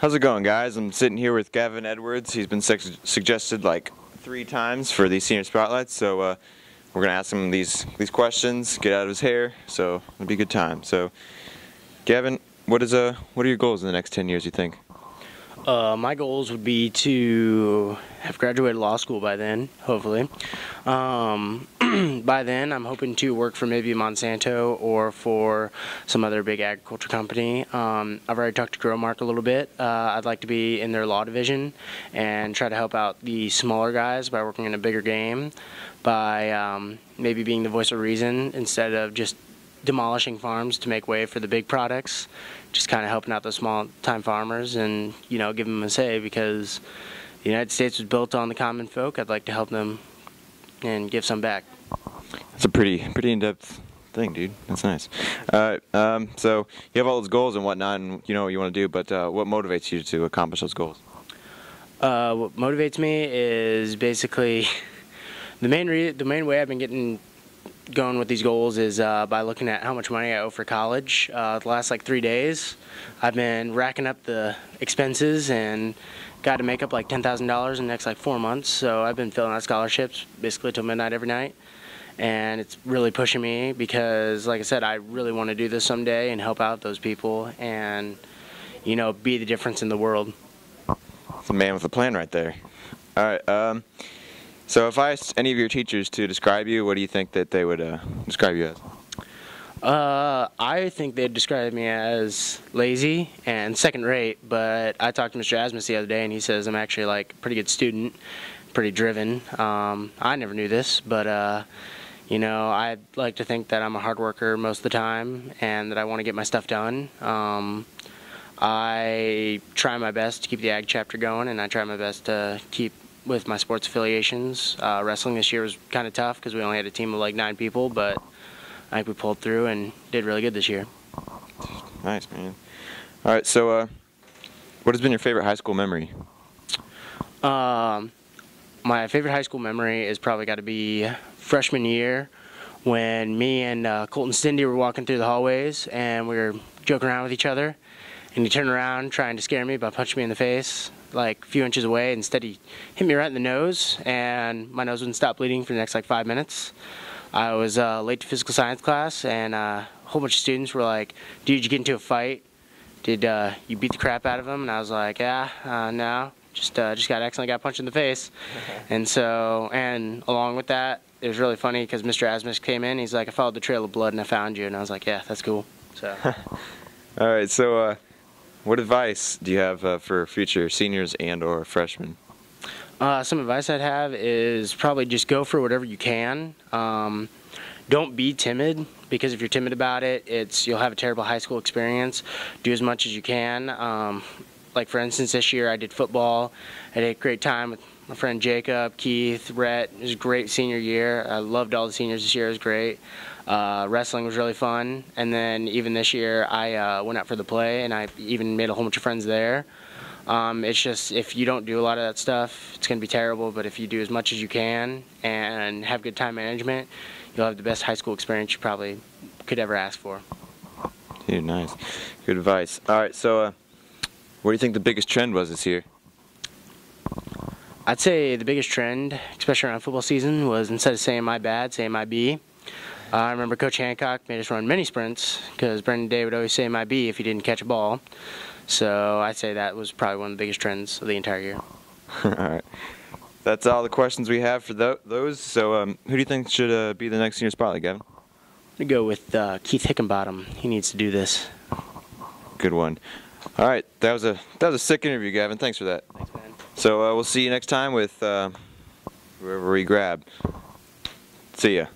How's it going, guys? I'm sitting here with Gavin Edwards. He's been su suggested like three times for the senior spotlights, so uh, we're gonna ask him these these questions, get out of his hair, so it'll be a good time. So, Gavin, what is uh what are your goals in the next ten years? You think? Uh, my goals would be to have graduated law school by then, hopefully. Um, by then, I'm hoping to work for maybe Monsanto or for some other big agriculture company. Um, I've already talked to Growmark a little bit. Uh, I'd like to be in their law division and try to help out the smaller guys by working in a bigger game, by um, maybe being the voice of reason instead of just demolishing farms to make way for the big products, just kind of helping out the small time farmers and, you know, give them a say because the United States was built on the common folk. I'd like to help them and give some back. That's a pretty pretty in-depth thing, dude. That's nice. All right. Um, so you have all those goals and whatnot, and you know what you want to do, but uh, what motivates you to accomplish those goals? Uh, what motivates me is basically the main the main way I've been getting going with these goals is uh, by looking at how much money I owe for college. Uh, the last like three days, I've been racking up the expenses and got to make up like ten thousand dollars in the next like four months. So I've been filling out scholarships basically till midnight every night, and it's really pushing me because, like I said, I really want to do this someday and help out those people and you know be the difference in the world. It's a man with a plan right there. All right. Um, so if I asked any of your teachers to describe you, what do you think that they would uh, describe you as? Uh, I think they'd describe me as lazy and second rate, but I talked to Mr. Asmus the other day and he says I'm actually like a pretty good student, pretty driven. Um, I never knew this, but uh, you know, I'd like to think that I'm a hard worker most of the time and that I want to get my stuff done. Um, I try my best to keep the ag chapter going and I try my best to keep with my sports affiliations. Uh, wrestling this year was kind of tough because we only had a team of like nine people, but I think we pulled through and did really good this year. Nice, man. All right, so uh, what has been your favorite high school memory? Um, my favorite high school memory is probably got to be freshman year when me and uh, Colton Cindy were walking through the hallways and we were joking around with each other. And he turned around trying to scare me by punching me in the face like a few inches away. Instead, he hit me right in the nose, and my nose wouldn't stop bleeding for the next like five minutes. I was uh, late to physical science class, and uh, a whole bunch of students were like, "Dude, you get into a fight? Did uh, you beat the crap out of him?" And I was like, "Yeah, uh, no, just uh, just got accidentally got punched in the face." and so, and along with that, it was really funny because Mr. Asmus came in. He's like, "I followed the trail of blood and I found you," and I was like, "Yeah, that's cool." So. All right, so uh, what advice do you have uh, for future seniors and or freshmen? Uh, some advice I'd have is probably just go for whatever you can. Um, don't be timid because if you're timid about it, it's you'll have a terrible high school experience. Do as much as you can. Um, like for instance, this year I did football. I had a great time with my friend Jacob, Keith, Rhett. It was a great senior year. I loved all the seniors this year. It was great. Uh, wrestling was really fun. And then even this year, I uh, went out for the play, and I even made a whole bunch of friends there. Um, it's just if you don't do a lot of that stuff, it's going to be terrible. But if you do as much as you can and have good time management, you'll have the best high school experience you probably could ever ask for. Dude, nice. Good advice. All right, so uh, what do you think the biggest trend was this year? I'd say the biggest trend, especially around football season, was instead of saying my bad, say my B. Uh, I remember Coach Hancock made us run many sprints because Brendan Day would always say my B if he didn't catch a ball. So I'd say that was probably one of the biggest trends of the entire year. all right. That's all the questions we have for th those. So um, who do you think should uh, be the next senior spotlight, Gavin? I'm going to go with uh, Keith Hickenbottom. He needs to do this. Good one. All right, that was a that was a sick interview, Gavin. Thanks for that. Thanks. So uh, we'll see you next time with uh, whoever we grab. See ya.